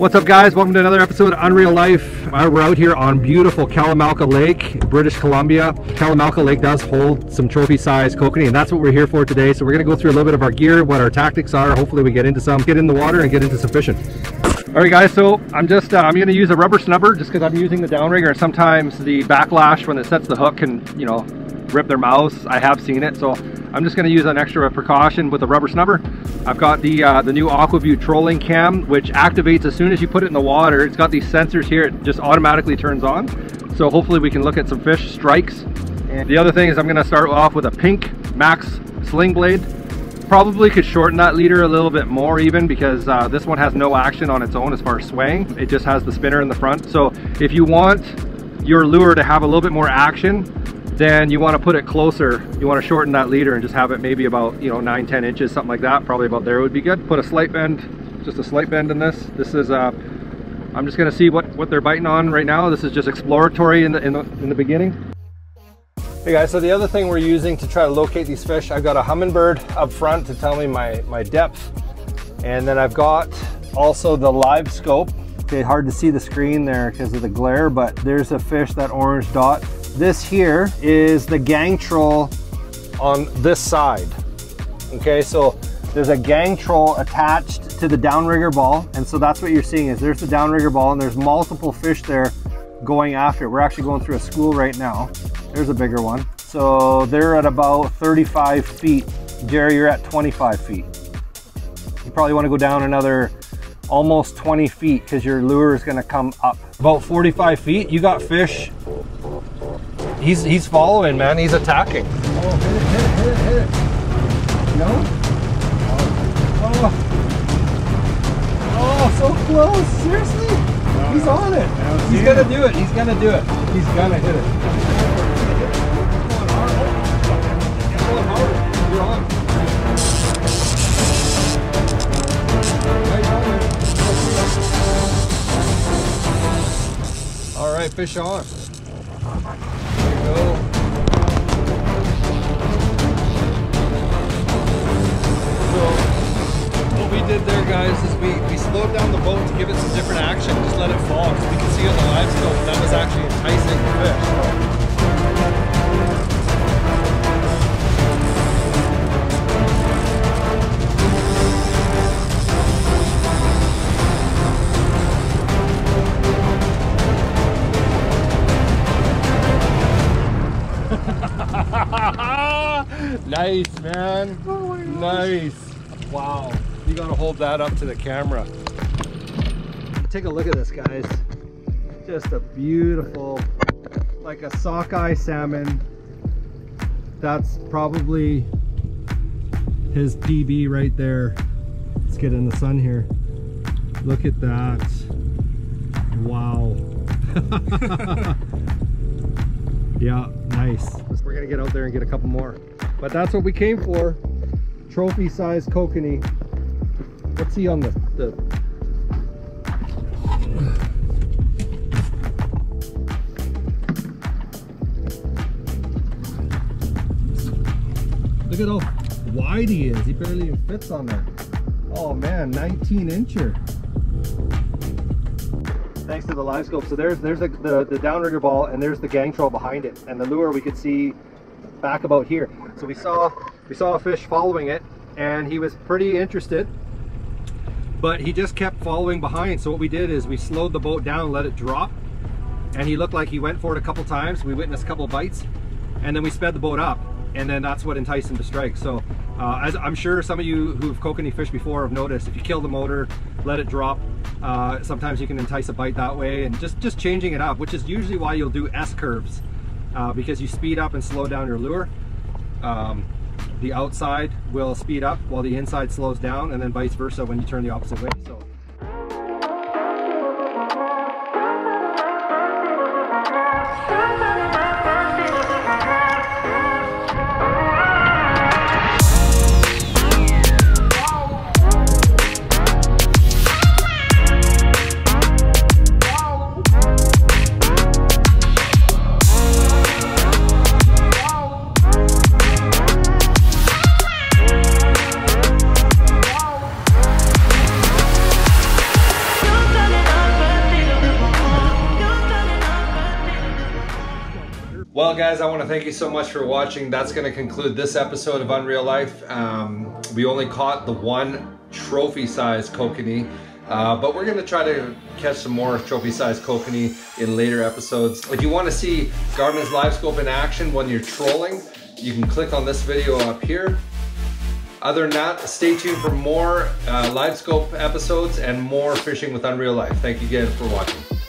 What's up guys? Welcome to another episode of Unreel Life. We're out here on beautiful Kalamalka Lake, British Columbia. Kalamalka Lake does hold some trophy size kokanee and that's what we're here for today. So we're gonna go through a little bit of our gear, what our tactics are. Hopefully we get into some, get in the water and get into some fishing. All right guys, so I'm just, uh, I'm gonna use a rubber snubber just because I'm using the downrigger. Sometimes the backlash when it sets the hook can, you know, rip their mouths. I have seen it. So I'm just going to use an extra precaution with a rubber snubber. I've got the uh, the new Aqua-Vu trolling cam, which activates as soon as you put it in the water. It's got these sensors here. It just automatically turns on. So hopefully we can look at some fish strikes. And the other thing is I'm going to start off with a pink Mack's sling blade. Probably could shorten that leader a little bit more even because uh, this one has no action on its own as far as swaying. It just has the spinner in the front. So if you want your lure to have a little bit more action, then you want to put it closer. You want to shorten that leader and just have it maybe about, you know, 9, 10 inches, something like that. Probably about there would be good. Put a slight bend, just a slight bend in this. This is, uh, I'm just going to see what, what they're biting on right now. This is just exploratory in the, in the, in the beginning. Hey guys, so the other thing we're using to try to locate these fish, I've got a Humminbird up front to tell me my, my depth. And then I've got also the Livescope. Okay, hard to see the screen there because of the glare, but there's a fish, that orange dot. This here is the gang troll on this side. Okay, so there's a gang troll attached to the downrigger ball. And so that's what you're seeing is there's the downrigger ball and there's multiple fish there going after it. We're actually going through a school right now. There's a bigger one. So they're at about 35 feet. Jerry, you're at 25 feet. You probably want to go down another almost 20 feet because your lure is going to come up. About 45 feet, you got fish He's he's following, man. He's attacking. Oh, hit it, hit it, hit it, hit it. No? Oh. Oh, so close. Seriously? No, he's on it. He's gonna do it. He's gonna do it. He's gonna hit it. You're on. All right, fish on. Give it some different action. Just let it fall. We can see on the Livescope that was actually enticing the fish. Nice, man. Oh nice. Wow. You gotta hold that up to the camera. Take a look at this, guys. Just a beautiful, like a sockeye salmon. That's probably his PB right there. Let's get in the sun here. Look at that. Wow. yeah, nice. We're gonna get out there and get a couple more. But that's what we came for. Trophy size kokanee. Let's see on the, the Look at how wide he is. He barely even fits on there. Oh man, 19 incher. Thanks to the Livescope. So there's there's the, the, the downrigger ball and there's the gang troll behind it. And the lure we could see back about here. So we saw we saw a fish following it and he was pretty interested but he just kept following behind. So what we did is we slowed the boat down, let it drop, and he looked like he went for it a couple times. We witnessed a couple bites, and then we sped the boat up, and then that's what enticed him to strike. So uh, as I'm sure some of you who've kokanee fished before have noticed, if you kill the motor, let it drop, uh, sometimes you can entice a bite that way, and just, just changing it up, which is usually why you'll do S-curves, uh, because you speed up and slow down your lure. Um, the outside will speed up while the inside slows down and then vice versa when you turn the opposite way. So Well, guys, I want to thank you so much for watching. That's going to conclude this episode of Unreel Life. Um, we only caught the one trophy-sized kokanee. Uh, but we're gonna try to catch some more trophy-sized kokanee in later episodes. If you want to see Garmin's Livescope in action when you're trolling, you can click on this video up here. Other than that, stay tuned for more uh, Livescope episodes and more fishing with Unreel Life. Thank you again for watching.